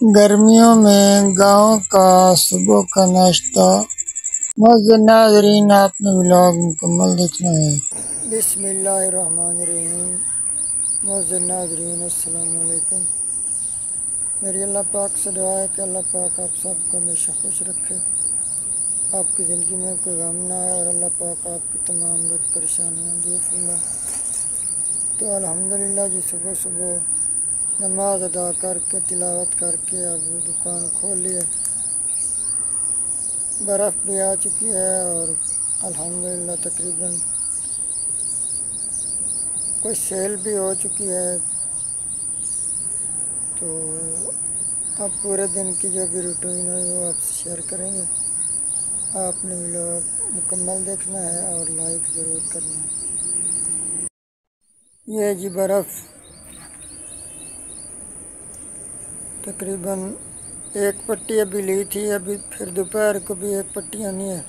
گرمیوں میں گاؤں کا صبح کا ناشتہ مزید ناظرین، آپ نے ولاگ مکمل دیکھنا ہے۔ بسم اللہ الرحمن الرحیم۔ مزید ناظرین، السلام علیکم۔ میری اللہ پاک سے دعا ہے کہ اللہ پاک آپ سب کو ہمیشہ خوش رکھے۔ آپ کی زندگی میں کوئی غم نہ آئے اور اللہ پاک آپ کی تمام لوگ پریشانیاں دور فرما تو الحمدللہ جی صبح صبح نماز ادا کر کے تلاوت کر کے اب دکان کھول لیے۔ برف بھی آ چکی ہے اور الحمدللہ تقریباً کوئی سیل بھی ہو چکی ہے۔ تو اب پورے دن کی جو بھی روٹین ہے وہ آپ سے شیئر کریں گے۔ آپ نے لوگ مکمل دیکھنا ہے اور لائک ضرور کرنا ہے۔ یہ جی برف۔ تقریباً ایک پٹی ابھی لی تھی، ابھی پھر دوپہر کو بھی ایک پٹی آنی ہے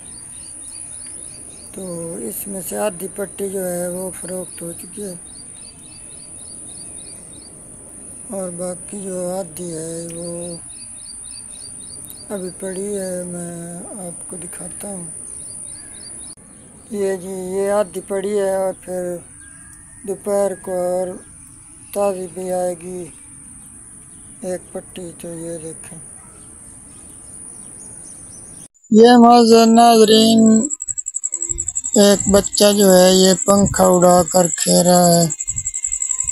تو اس میں سے آدھی پٹی جو ہے وہ فروخت ہو چکی ہے۔ اور باقی جو آدھی ہے وہ ابھی پڑی ہے، میں آپ کو دکھاتا ہوں۔ یہ جی یہ آدھی پڑی ہے اور پھر دوپہر کو اور تازی بھی آئے گی۔ ایک پٹی تو یہ دیکھیں۔ یہ موزن ناظرین ایک بچہ جو ہے، یہ پنکھا اڑا کر کھے رہا ہے۔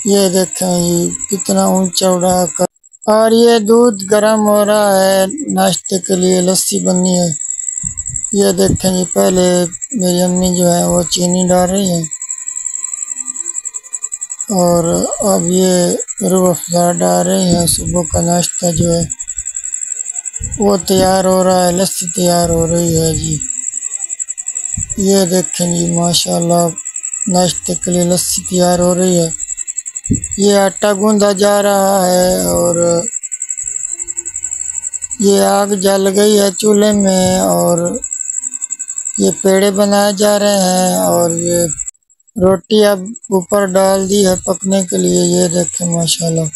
یہ دیکھیں یہ کتنا اونچا اڑا کر۔ اور یہ دودھ گرم ہو رہا ہے، ناشتے کے لیے لسی بنی ہے۔ یہ دیکھیں جی پہلے میری امی جو ہے، وہ چینی ڈال رہی ہیں۔ اور اب یہ روح افزا ڈال رہے ہیں، صبح کا ناشتہ جو ہے، وہ تیار ہو رہا ہے لسی تیار ہو رہی ہے جی۔ یہ دیکھیں جی ماشاءاللہ ناشتے کے لیے لسی تیار ہو رہی ہے۔ یہ آٹا گوندا جا رہا ہے اور یہ آگ جل گئی ہے چولہے میں اور یہ پیڑے بنائے جا رہے ہیں اور یہ روٹی اب اوپر ڈال دی ہے پکنے کے لیے، یہ دیکھیں ماشاءاللہ۔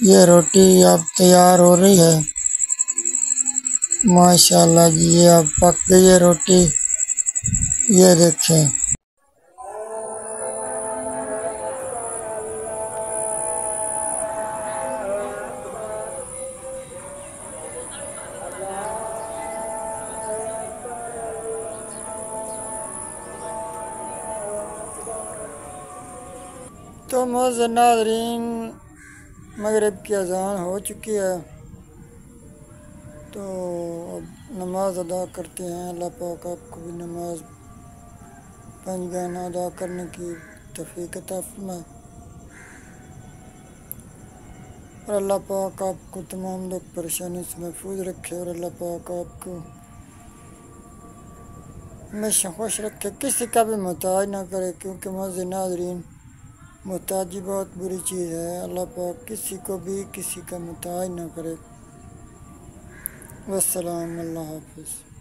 یہ روٹی اب تیار ہو رہی ہے۔ ماشاءاللہ جی یہ اب پک گئی ہے روٹی۔ یہ دیکھیں۔ تو موزن ناظرین مغرب کی اذان ہو چکی ہے۔ تو اب نماز ادا کرتے ہیں۔ اللہ پاک آپ کو بھی نماز پنج گانا ادا کرنے کی تفیق فرمائے۔ اور اللہ پاک آپ کو تمام لوگ پریشانی سے محفوظ رکھے اور اللہ پاک آپ کو ہمیشہ خوش رکھے۔ کسی کا بھی محتاج نہ کرے کیونکہ موزن ناظرین محتاجی جی بہت بری چیز ہے۔ اللہ پاک کسی کو بھی کسی کا محتاج نہ کرے۔ والسلام، اللہ حافظ۔